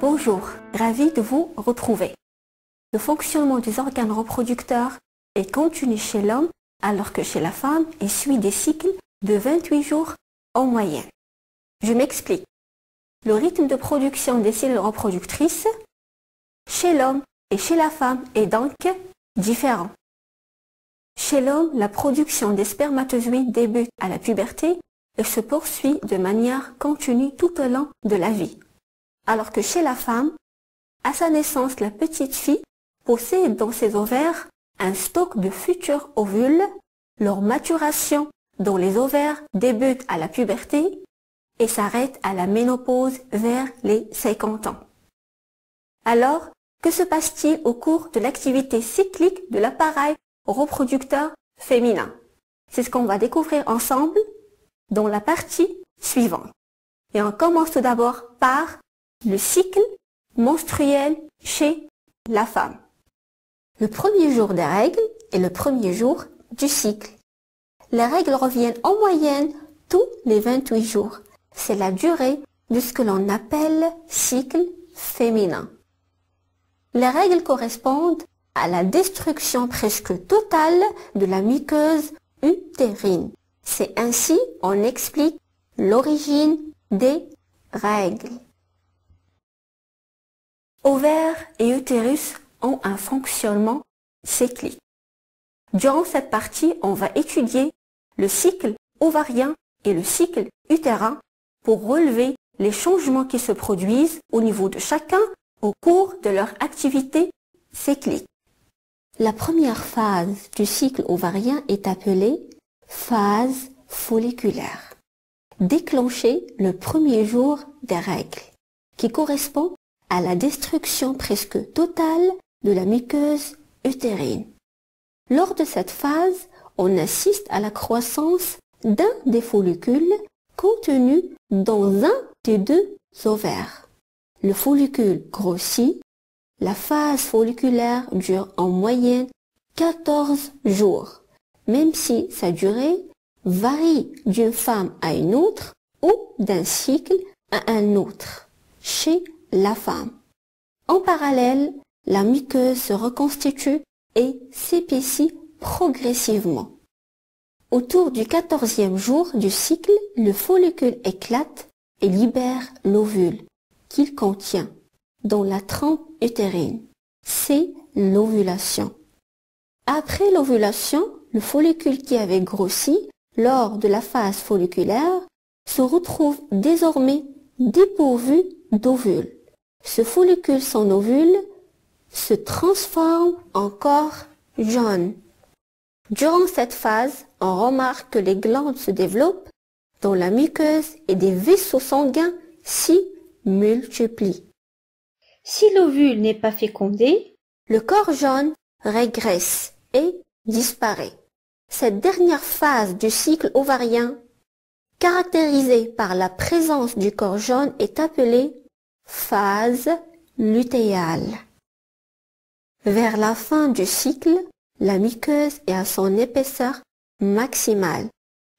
Bonjour, ravi de vous retrouver. Le fonctionnement des organes reproducteurs est continu chez l'homme alors que chez la femme, il suit des cycles de 28 jours en moyenne. Je m'explique. Le rythme de production des cellules reproductrices chez l'homme et chez la femme est donc différent. Chez l'homme, la production des spermatozoïdes débute à la puberté et se poursuit de manière continue tout au long de la vie. Alors que chez la femme, à sa naissance, la petite fille possède dans ses ovaires un stock de futurs ovules. Leur maturation dans les ovaires débute à la puberté et s'arrête à la ménopause vers les 50 ans. Alors, que se passe-t-il au cours de l'activité cyclique de l'appareil reproducteur féminin? C'est ce qu'on va découvrir ensemble dans la partie suivante. Et on commence tout d'abord par le cycle menstruel chez la femme. Le premier jour des règles est le premier jour du cycle. Les règles reviennent en moyenne tous les 28 jours. C'est la durée de ce que l'on appelle cycle féminin. Les règles correspondent à la destruction presque totale de la muqueuse utérine. C'est ainsi on explique l'origine des règles. Ovaires et utérus ont un fonctionnement cyclique. Durant cette partie, on va étudier le cycle ovarien et le cycle utérin pour relever les changements qui se produisent au niveau de chacun au cours de leur activité cyclique. La première phase du cycle ovarien est appelée phase folliculaire, déclenchée le premier jour des règles, qui correspond à la destruction presque totale de la muqueuse utérine. Lors de cette phase, on assiste à la croissance d'un des follicules contenus dans un des deux ovaires. Le follicule grossit. La phase folliculaire dure en moyenne 14 jours, même si sa durée varie d'une femme à une autre ou d'un cycle à un autre la femme. En parallèle, la muqueuse se reconstitue et s'épaissit progressivement. Autour du quatorzième jour du cycle, le follicule éclate et libère l'ovule qu'il contient dans la trempe utérine. C'est l'ovulation. Après l'ovulation, le follicule qui avait grossi lors de la phase folliculaire se retrouve désormais dépourvu d'ovule. Ce follicule sans ovule se transforme en corps jaune. Durant cette phase, on remarque que les glandes se développent dans la muqueuse et des vaisseaux sanguins s'y multiplient. Si l'ovule n'est pas fécondé, le corps jaune régresse et disparaît. Cette dernière phase du cycle ovarien, caractérisée par la présence du corps jaune, est appelée phase lutéale. Vers la fin du cycle, la muqueuse est à son épaisseur maximale.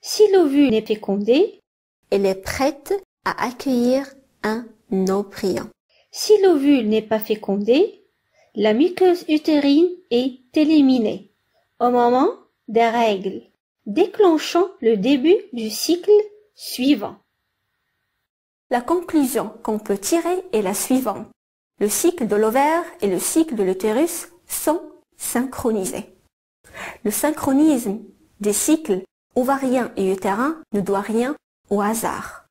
Si l'ovule est fécondé, elle est prête à accueillir un embryon. Si l'ovule n'est pas fécondé, la muqueuse utérine est éliminée au moment des règles, déclenchant le début du cycle suivant. La conclusion qu'on peut tirer est la suivante. Le cycle de l'ovaire et le cycle de l'utérus sont synchronisés. Le synchronisme des cycles ovariens et utérins ne doit rien au hasard.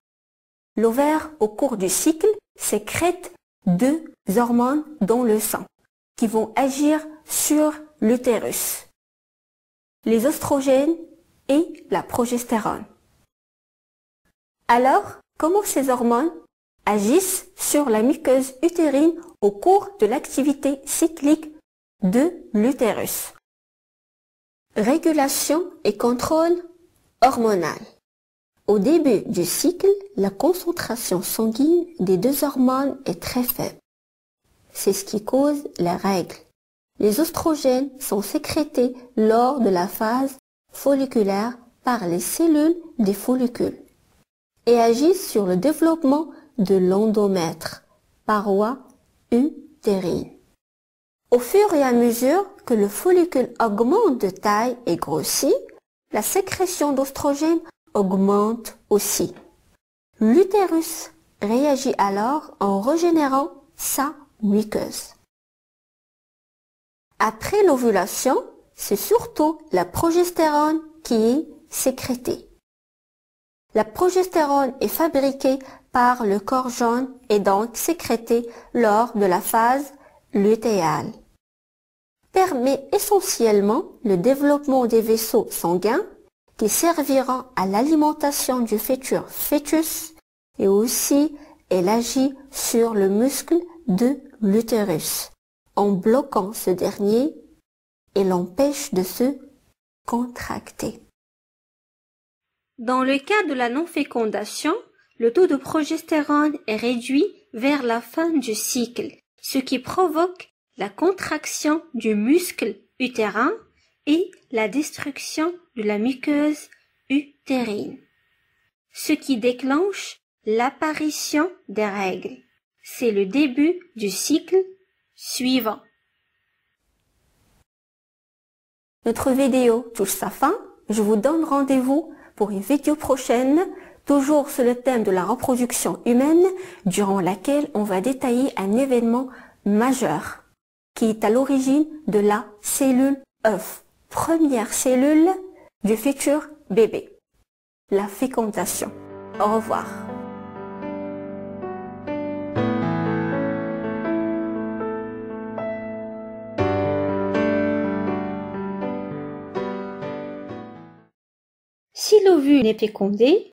L'ovaire, au cours du cycle, sécrète deux hormones dans le sang qui vont agir sur l'utérus. Les oestrogènes et la progestérone. Alors, comment ces hormones agissent sur la muqueuse utérine au cours de l'activité cyclique de l'utérus. Régulation et contrôle hormonal. Au début du cycle, la concentration sanguine des deux hormones est très faible. C'est ce qui cause les règles. Les oestrogènes sont sécrétés lors de la phase folliculaire par les cellules des follicules et agissent sur le développement de l'endomètre paroi utérine. Au fur et à mesure que le follicule augmente de taille et grossit, la sécrétion d'ostrogène augmente aussi. L'utérus réagit alors en régénérant sa muqueuse. Après l'ovulation, c'est surtout la progestérone qui est sécrétée. La progestérone est fabriquée par le corps jaune et donc sécrétée lors de la phase lutéale. Permet essentiellement le développement des vaisseaux sanguins qui serviront à l'alimentation du futur fœtus et aussi elle agit sur le muscle de l'utérus en bloquant ce dernier et l'empêche de se contracter. Dans le cas de la non-fécondation, le taux de progestérone est réduit vers la fin du cycle, ce qui provoque la contraction du muscle utérin et la destruction de la muqueuse utérine, ce qui déclenche l'apparition des règles. C'est le début du cycle suivant. Notre vidéo touche sa fin. Je vous donne rendez-vous pour une vidéo prochaine, toujours sur le thème de la reproduction humaine, durant laquelle on va détailler un événement majeur qui est à l'origine de la cellule œuf première cellule du futur bébé, la fécondation. Au revoir. L'ovule n'est fécondé,